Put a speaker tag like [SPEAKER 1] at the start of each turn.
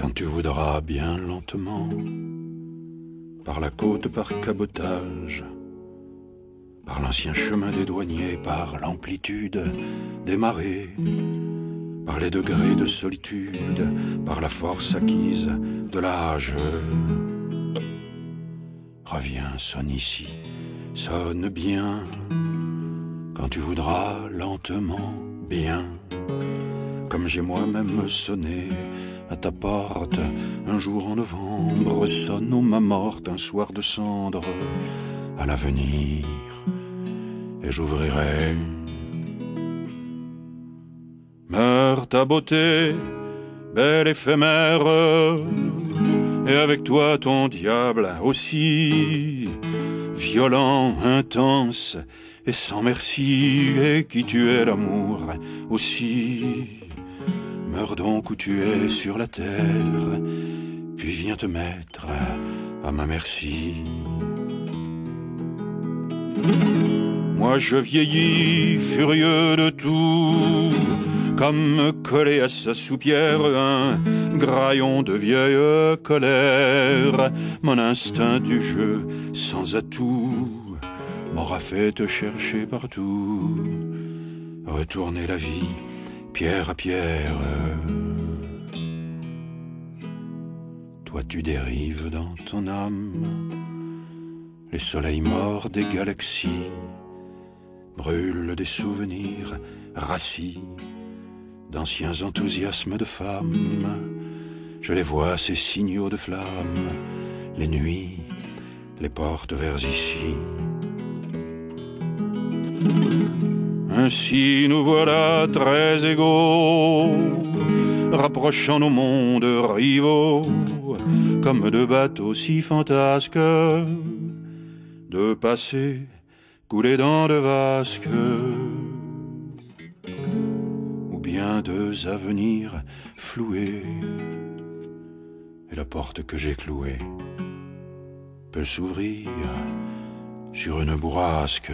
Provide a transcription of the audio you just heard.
[SPEAKER 1] Quand tu voudras bien lentement, par la côte par cabotage, par l'ancien chemin des douaniers, par l'amplitude des marées, par les degrés de solitude, par la force acquise de l'âge. Reviens, sonne ici, sonne bien, quand tu voudras lentement, bien, comme j'ai moi-même sonné à ta porte un jour en novembre, sonne ma morte un soir de cendre à l'avenir, et j'ouvrirai. Meurs ta beauté, belle éphémère, et avec toi ton diable aussi, violent, intense et sans merci, et qui tu es l'amour aussi. Meurs donc où tu es sur la terre, puis viens te mettre à ma merci. Moi je vieillis, furieux de tout, comme collé à sa soupière un graillon de vieille colère. Mon instinct du jeu sans atout m'aura fait te chercher partout, retourner la vie pierre à pierre. Toi tu dérives dans ton âme, les soleils morts des galaxies brûlent des souvenirs rassis d'anciens enthousiasmes de femmes. Je les vois, ces signaux de flammes, les nuits, les portes vers ici. Ainsi nous voilà très égaux, rapprochant nos mondes rivaux, comme deux bateaux si fantasques, de passé coulés dans de vasques, ou bien deux avenirs floués, et la porte que j'ai clouée peut s'ouvrir sur une bourrasque.